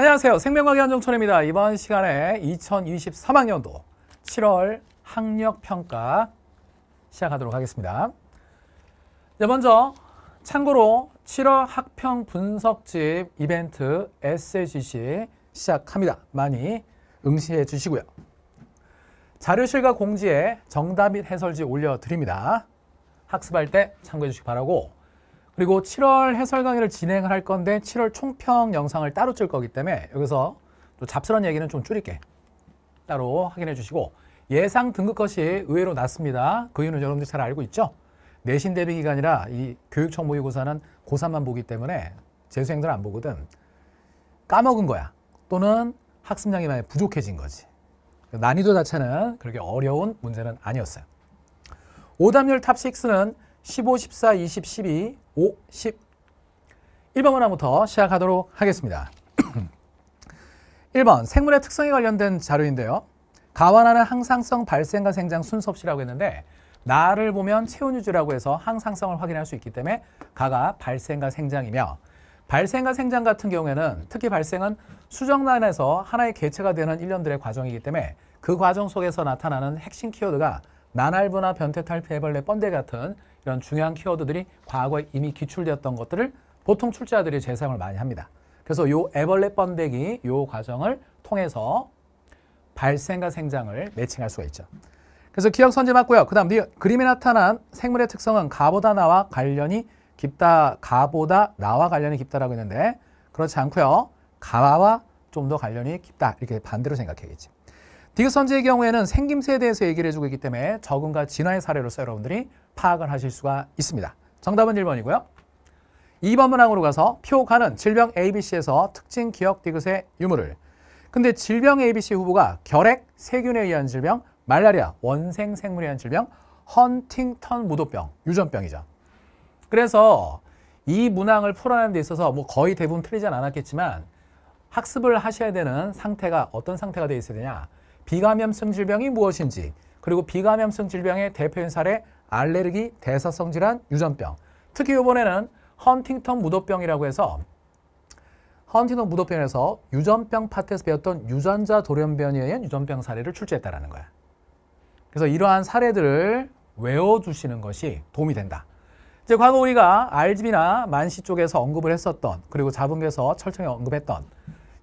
안녕하세요. 생명과학 한정철입니다. 이번 시간에 2023학년도 7월 학력평가 시작하도록 하겠습니다. 네, 먼저 참고로 7월 학평 분석집 이벤트 SLCC 시작합니다. 많이 응시해 주시고요. 자료실과 공지에 정답 및 해설지 올려드립니다. 학습할 때 참고해 주시기 바라고 그리고 7월 해설 강의를 진행을 할 건데 7월 총평 영상을 따로 찍을 거기 때문에 여기서 또 잡스러운 얘기는 좀 줄일게. 따로 확인해 주시고 예상 등급컷이 의외로 낮습니다. 그 이유는 여러분들 잘 알고 있죠? 내신 대비 기간이라 이 교육청 모의고사는 고3만 보기 때문에 재수생들 안 보거든. 까먹은 거야. 또는 학습량이 많이 부족해진 거지. 난이도 자체는 그렇게 어려운 문제는 아니었어요. 오답률 탑6는 15, 14, 20, 12, 5, 10. 1번 문항부터 시작하도록 하겠습니다. 1번 생물의 특성에 관련된 자료인데요. 가완하는 항상성 발생과 생장 순서 없이라고 했는데 나를 보면 체온유지라고 해서 항상성을 확인할 수 있기 때문에 가가 발생과 생장이며 발생과 생장 같은 경우에는 특히 발생은 수정란에서 하나의 개체가 되는 일련들의 과정이기 때문에 그 과정 속에서 나타나는 핵심 키워드가 나날부나 변태탈피 애벌레 번데 같은 이런 중요한 키워드들이 과거에 이미 기출되었던 것들을 보통 출제자들이 재사용을 많이 합니다. 그래서 요 애벌레 번데기 요 과정을 통해서 발생과 생장을 매칭할 수가 있죠. 그래서 기억 선제 맞고요. 그 다음 그림에 나타난 생물의 특성은 가보다 나와 관련이 깊다. 가보다 나와 관련이 깊다라고 했는데 그렇지 않고요. 가와 좀 더 관련이 깊다. 이렇게 반대로 생각해야겠지. 디귿 선지의 경우에는 생김새에 대해서 얘기를 해주고 있기 때문에 적응과 진화의 사례로서 여러분들이 파악을 하실 수가 있습니다. 정답은 1번이고요. 2번 문항으로 가서 표가는 질병 ABC에서 특징 기억 디귿의 유무를 근데 질병 ABC 후보가 결핵, 세균에 의한 질병, 말라리아, 원생 생물에 의한 질병, 헌팅턴 무도병, 유전병이죠. 그래서 이 문항을 풀어내는 데 있어서 뭐 거의 대부분 틀리진 않았겠지만 학습을 하셔야 되는 상태가 어떤 상태가 되어 있어야 되냐. 비감염성 질병이 무엇인지 그리고 비감염성 질병의 대표인 사례 알레르기, 대사성 질환, 유전병. 특히 이번에는 헌팅턴 무도병이라고 해서 헌팅턴 무도병에서 유전병 파트에서 배웠던 유전자 돌연변이에 의한 유전병 사례를 출제했다라는 거야. 그래서 이러한 사례들을 외워두시는 것이 도움이 된다. 이제 과거 우리가 RGB나 만시 쪽에서 언급을 했었던 그리고 자분계에서 철저히 언급했던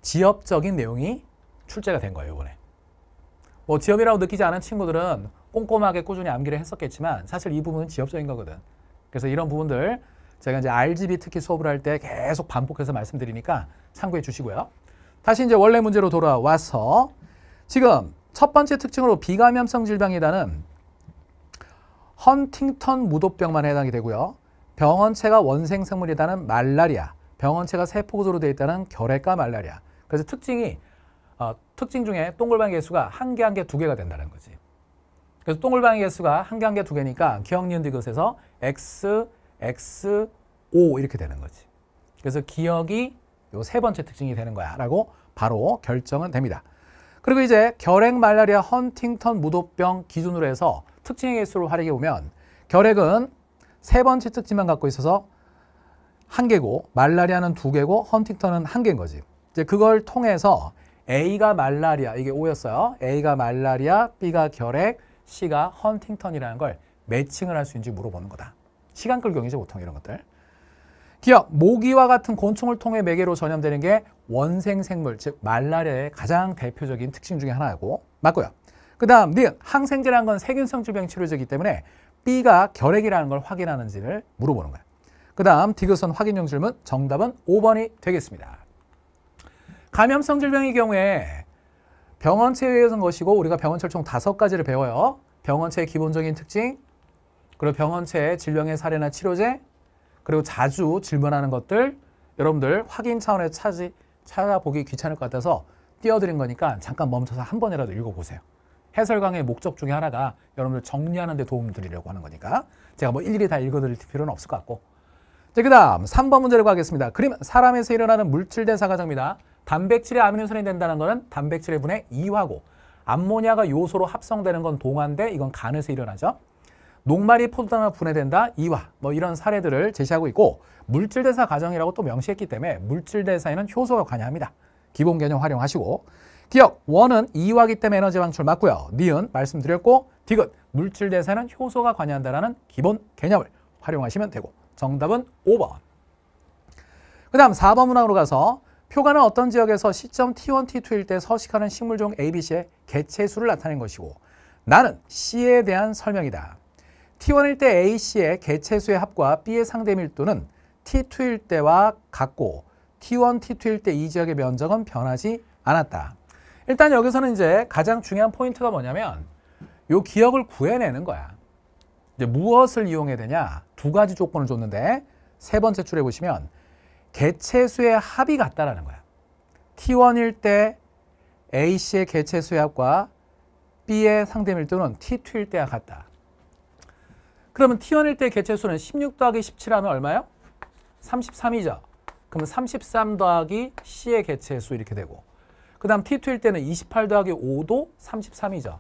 지엽적인 내용이 출제가 된 거예요, 이번에. 뭐 지엽이라고 느끼지 않은 친구들은 꼼꼼하게 꾸준히 암기를 했었겠지만 사실 이 부분은 지엽적인 거거든. 그래서 이런 부분들 제가 이제 RGB 특히 수업을 할 때 계속 반복해서 말씀드리니까 참고해 주시고요. 다시 이제 원래 문제로 돌아와서 지금 첫 번째 특징으로 비감염성 질병이라는 헌팅턴 무도병만 해당이 되고요. 병원체가 원생 생물이라는 말라리아, 병원체가 세포구조로 되어 있다는 결핵과 말라리아. 그래서 특징이 어, 특징 중에 동글방이 개수가 한 개, 한 개, 두 개가 된다는 거지. 그래서 동글방이 개수가 한 개, 한 개, 두 개니까 기억, 니은, 디귿에서 X, X, O 이렇게 되는 거지. 그래서 기억이 요 세 번째 특징이 되는 거야 라고 바로 결정은 됩니다. 그리고 이제 결핵, 말라리아, 헌팅턴, 무도병 기준으로 해서 특징의 개수를 활용해 보면 결핵은 세 번째 특징만 갖고 있어서 한 개고 말라리아는 두 개고 헌팅턴은 한 개인 거지. 이제 그걸 통해서 A가 말라리아 이게 O였어요. A가 말라리아, B가 결핵, C가 헌팅턴이라는 걸 매칭을 할 수 있는지 물어보는 거다. 시간 끌경이죠 보통 이런 것들. 기억, 모기와 같은 곤충을 통해 매개로 전염되는 게 원생 생물, 즉 말라리아의 가장 대표적인 특징 중에 하나고 맞고요. 그 다음 니은, 항생제라는 건 세균성 질병 치료제이기 때문에 B가 결핵이라는 걸 확인하는지를 물어보는 거예요. 그 다음 디귿선 확인용 질문 정답은 5번이 되겠습니다. 감염성 질병의 경우에 병원체에 의해서 것이고 우리가 병원체를 총 다섯 가지를 배워요. 병원체의 기본적인 특징, 그리고 병원체의 질병의 사례나 치료제, 그리고 자주 질문하는 것들 여러분들 확인 차원에서 찾이, 찾아보기 귀찮을 것 같아서 띄워드린 거니까 잠깐 멈춰서 한 번이라도 읽어보세요. 해설 강의 목적 중에 하나가 여러분들 정리하는 데 도움 드리려고 하는 거니까 제가 뭐 일일이 다 읽어드릴 필요는 없을 것 같고 자, 그 다음 3번 문제를 가겠습니다. 그림 사람에서 일어나는 물질 대사 과정입니다. 단백질의 아미노산이 된다는 것은 단백질의 분의 이화고 암모니아가 요소로 합성되는 건 동화인데 이건 간에서 일어나죠. 녹말이 포도당을 분해된다 이화 뭐 이런 사례들을 제시하고 있고 물질대사 과정이라고 또 명시했기 때문에 물질대사에는 효소가 관여합니다. 기본 개념 활용하시고 기억 원은 이와기 때문에 에너지 방출 맞고요. 니은 말씀드렸고 디귿 물질 대사는 효소가 관여한다라는 기본 개념을 활용하시면 되고 정답은 5번. 그 다음 4번 문항으로 가서 표가는 어떤 지역에서 시점 T1, T2일 때 서식하는 식물종 ABC의 개체 수를 나타낸 것이고 나는 C에 대한 설명이다. T1일 때 AC의 개체 수의 합과 B의 상대 밀도는 T2일 때와 같고 T1, T2일 때 이 지역의 면적은 변하지 않았다. 일단 여기서는 이제 가장 중요한 포인트가 뭐냐면 요 기억을 구해내는 거야. 이제 무엇을 이용해야 되냐? 두 가지 조건을 줬는데 세 번째 줄에 보시면 개체수의 합이 같다라는 거야. T1일 때 A씨의 개체수의 합과 B의 상대 밀 도는 T2일 때와 같다. 그러면 T1일 때 개체수는 16 더하기 17하면 얼마요? 33이죠. 그러면 33 더하기 C의 개체수 이렇게 되고 그 다음 T2일 때는 28 더하기 5도 33이죠.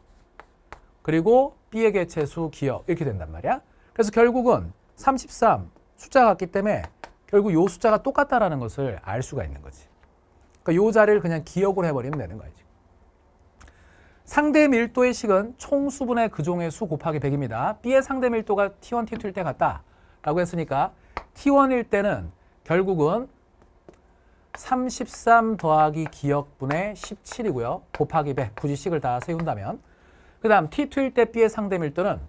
그리고 B의 개체수 기억 이렇게 된단 말이야. 그래서 결국은 33 숫자가 같기 때문에 결국 요 숫자가 똑같다라는 것을 알 수가 있는 거지. 그러니까 요 자리를 그냥 기억으로 해버리면 되는 거지. 상대 밀도의 식은 총 수분의 그 종의 수 곱하기 100입니다. B의 상대 밀도가 T1, T2일 때 같다 라고 했으니까 T1일 때는 결국은 33 더하기 기억분의 17이고요. 곱하기 100, 굳이 식을 다 세운다면 그 다음 T2일 때 B의 상대 밀도는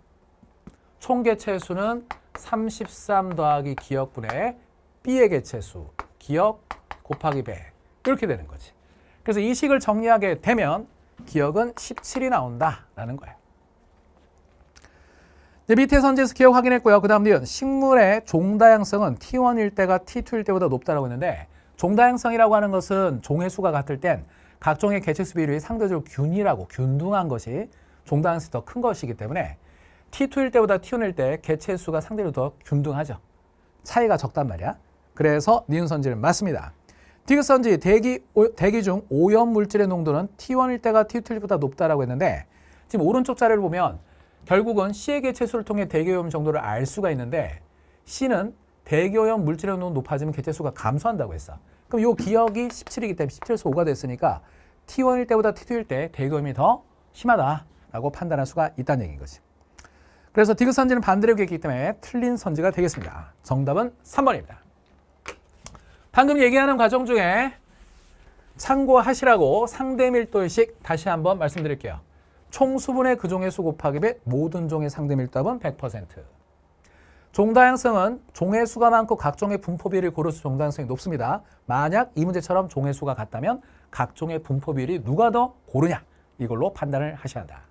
총 개체 수는 33 더하기 기억분의 B의 개체수, 기억 곱하기 100 이렇게 되는 거지. 그래서 이 식을 정리하게 되면 기억은 17이 나온다라는 거예요. 이제 밑에 선지에서 기억 확인했고요. 그 다음 니은 식물의 종다양성은 T1일 때가 T2일 때보다 높다라고 했는데 종다양성이라고 하는 것은 종의 수가 같을 땐 각종의 개체수 비율이 상대적으로 균일하고 균등한 것이 종다양성이 더 큰 것이기 때문에 T2일 때보다 T1일 때 개체수가 상대로 더 균등하죠. 차이가 적단 말이야. 그래서 니은 선지는 맞습니다. 디귿 선지 대기, 대기 중 오염 물질의 농도는 T1일 때가 T2일 때보다 높다라고 했는데 지금 오른쪽 자료를 보면 결국은 C의 개체수를 통해 대기오염 정도를 알 수가 있는데 C는 대기오염 물질의 농도 높아지면 개체수가 감소한다고 했어. 그럼 요 기억이 17이기 때문에 17에서 5가 됐으니까 T1일 때보다 T2일 때 대기오염이 더 심하다라고 판단할 수가 있다는 얘기인 거지. 그래서 디귿 선지는 반대로 얘기했기 때문에 틀린 선지가 되겠습니다. 정답은 3번입니다. 방금 얘기하는 과정 중에 참고하시라고 상대 밀도의식 다시 한번 말씀드릴게요. 총 수분의 그 종의 수 곱하기 100 모든 종의 상대 밀도합은 100%. 종다양성은 종의 수가 많고 각 종의 분포 비율을 고를수 종다양성이 높습니다. 만약 이 문제처럼 종의 수가 같다면 각 종의 분포 비율이 누가 더 고르냐 이걸로 판단을 하셔야 한다.